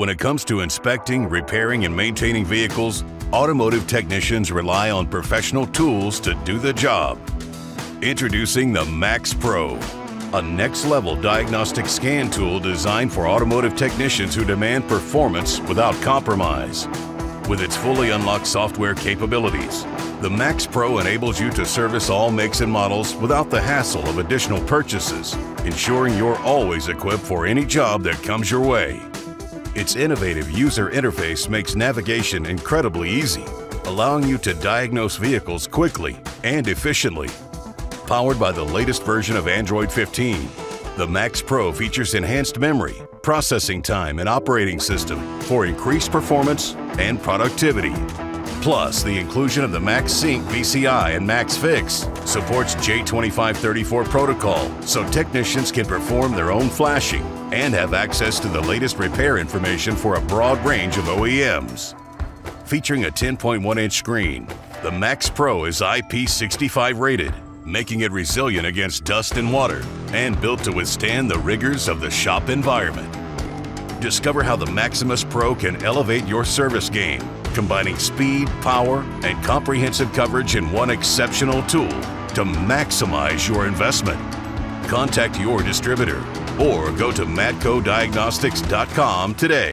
When it comes to inspecting, repairing, and maintaining vehicles, automotive technicians rely on professional tools to do the job. Introducing the Max Pro, a next-level diagnostic scan tool designed for automotive technicians who demand performance without compromise. With its fully unlocked software capabilities, the Max Pro enables you to service all makes and models without the hassle of additional purchases, ensuring you're always equipped for any job that comes your way. Its innovative user interface makes navigation incredibly easy, allowing you to diagnose vehicles quickly and efficiently. Powered by the latest version of Android 15, the Max Pro features enhanced memory, processing time, and operating system for increased performance and productivity. Plus, the inclusion of the Max Sync VCI and Max Fix supports J2534 protocol so technicians can perform their own flashing and have access to the latest repair information for a broad range of OEMs. Featuring a 10.1-inch screen, the Max Pro is IP65 rated, making it resilient against dust and water and built to withstand the rigors of the shop environment. Discover how the Maximus Pro can elevate your service game combining speed, power, and comprehensive coverage in one exceptional tool to maximize your investment. Contact your distributor or go to matcodiagnostics.com today.